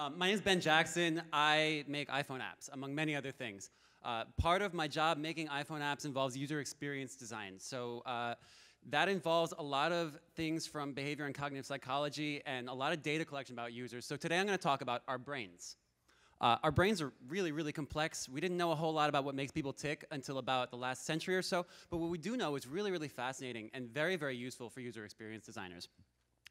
Um, my name is Ben Jackson. I make iPhone apps, among many other things. Uh, part of my job making iPhone apps involves user experience design. So uh, that involves a lot of things from behavior and cognitive psychology and a lot of data collection about users. So today I'm going to talk about our brains. Uh, our brains are really, really complex. We didn't know a whole lot about what makes people tick until about the last century or so, but what we do know is really, really fascinating and very, very useful for user experience designers.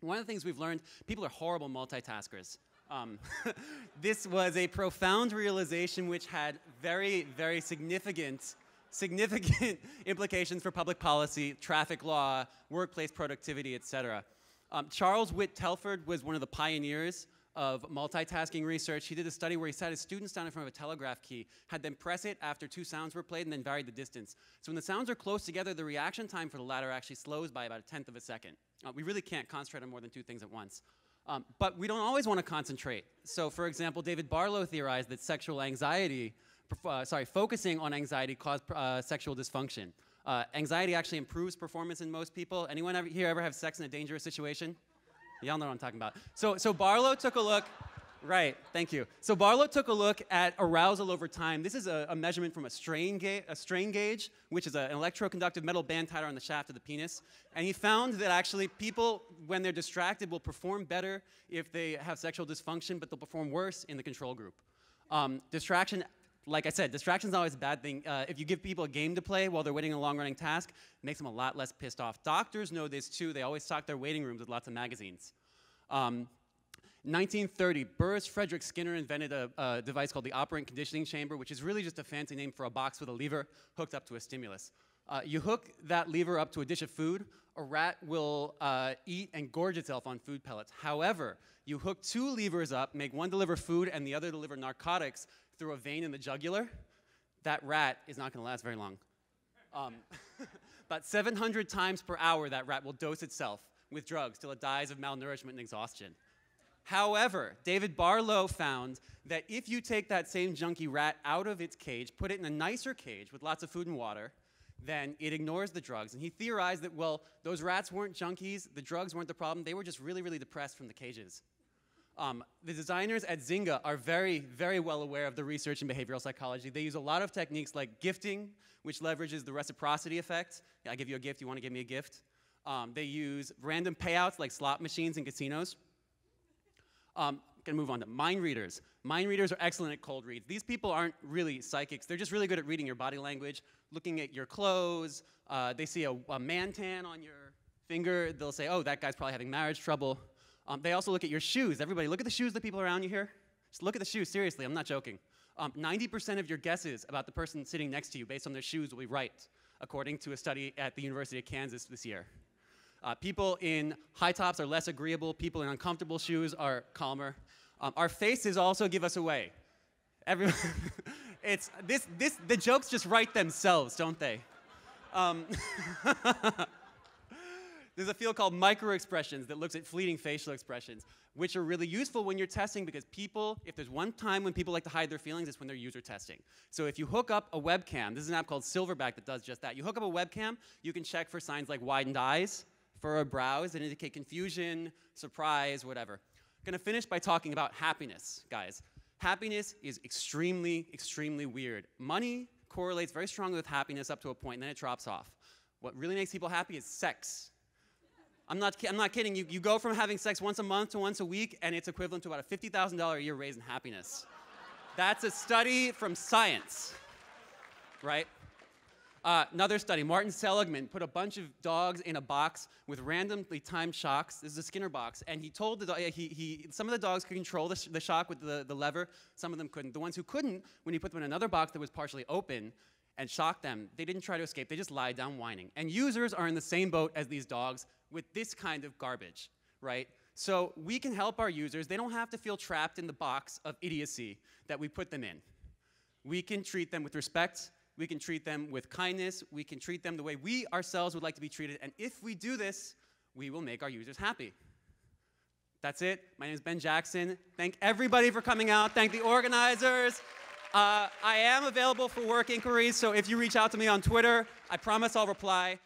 One of the things we've learned, people are horrible multitaskers. Um, this was a profound realization which had very, very significant, significant implications for public policy, traffic law, workplace productivity, et cetera. Um, Charles Whitt Telford was one of the pioneers of multitasking research. He did a study where he sat his students down in front of a telegraph key, had them press it after two sounds were played, and then varied the distance. So when the sounds are close together, the reaction time for the latter actually slows by about a tenth of a second. Uh, we really can't concentrate on more than two things at once. Um, but we don't always want to concentrate. So for example, David Barlow theorized that sexual anxiety, uh, sorry, focusing on anxiety caused uh, sexual dysfunction. Uh, anxiety actually improves performance in most people. Anyone ever, here ever have sex in a dangerous situation? Y'all know what I'm talking about. So, so Barlow took a look. Right, thank you. So Barlow took a look at arousal over time. This is a, a measurement from a strain, ga a strain gauge, which is a, an electroconductive metal band tied around the shaft of the penis. And he found that actually people, when they're distracted, will perform better if they have sexual dysfunction, but they'll perform worse in the control group. Um, distraction like I said, distraction distraction's always a bad thing. Uh, if you give people a game to play while they're waiting a long-running task, it makes them a lot less pissed off. Doctors know this too. They always stock their waiting rooms with lots of magazines. Um, 1930, Burrhus Frederic Skinner invented a, a, device called the operant conditioning chamber, which is really just a fancy name for a box with a lever hooked up to a stimulus. Uh, you hook that lever up to a dish of food, a rat will uh, eat and gorge itself on food pellets. However, you hook two levers up, make one deliver food and the other deliver narcotics through a vein in the jugular, that rat is not going to last very long. Um, about 700 times per hour, that rat will dose itself with drugs till it dies of malnourishment and exhaustion. However, David Barlow found that if you take that same junkie rat out of its cage, put it in a nicer cage with lots of food and water, then it ignores the drugs. And he theorized that, well, those rats weren't junkies, the drugs weren't the problem, they were just really, really depressed from the cages. Um, the designers at Zynga are very, very well aware of the research in behavioral psychology. They use a lot of techniques like gifting, which leverages the reciprocity effect. I give you a gift, you want to give me a gift. Um, they use random payouts like slot machines in casinos. Um, gonna move on to mind readers. Mind readers are excellent at cold reads. These people aren't really psychics. They're just really good at reading your body language, looking at your clothes. Uh, they see a, a man tan on your finger. They'll say, oh, that guy's probably having marriage trouble. Um, they also look at your shoes. Everybody, look at the shoes of the people around you here. Just look at the shoes, seriously, I'm not joking. 90% um, of your guesses about the person sitting next to you based on their shoes will be right, according to a study at the University of Kansas this year. Uh, people in high tops are less agreeable. People in uncomfortable shoes are calmer. Um, our faces also give us away. Everyone, it's this, this, the jokes just write themselves, don't they? Um, there's a field called microexpressions that looks at fleeting facial expressions, which are really useful when you're testing because people, if there's one time when people like to hide their feelings, it's when they're user testing. So if you hook up a webcam, this is an app called Silverback that does just that. You hook up a webcam, you can check for signs like widened eyes, for a browse that indicate confusion, surprise, whatever. I'm gonna finish by talking about happiness, guys. Happiness is extremely, extremely weird. Money correlates very strongly with happiness up to a point, and then it drops off. What really makes people happy is sex. I'm not, I'm not kidding. You, you go from having sex once a month to once a week, and it's equivalent to about a $50,000 a year raise in happiness. That's a study from science, right? Uh, another study, Martin Seligman put a bunch of dogs in a box with randomly timed shocks. This is a Skinner box. And he told the dog, he, he, some of the dogs could control the, sh the shock with the, the lever, some of them couldn't. The ones who couldn't, when he put them in another box that was partially open and shocked them, they didn't try to escape, they just lied down whining. And users are in the same boat as these dogs with this kind of garbage, right? So we can help our users. They don't have to feel trapped in the box of idiocy that we put them in. We can treat them with respect we can treat them with kindness, we can treat them the way we ourselves would like to be treated, and if we do this, we will make our users happy. That's it. My name is Ben Jackson. Thank everybody for coming out. Thank the organizers. Uh, I am available for work inquiries, so if you reach out to me on Twitter, I promise I'll reply.